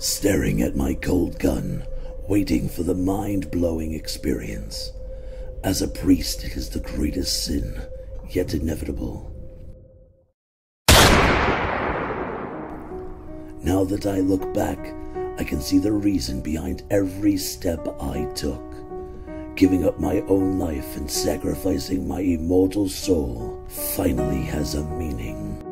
staring at my cold gun, waiting for the mind blowing experience. As a priest, it is the greatest sin, yet inevitable. Now that I look back, I can see the reason behind every step I took. Giving up my own life and sacrificing my immortal soul finally has a meaning.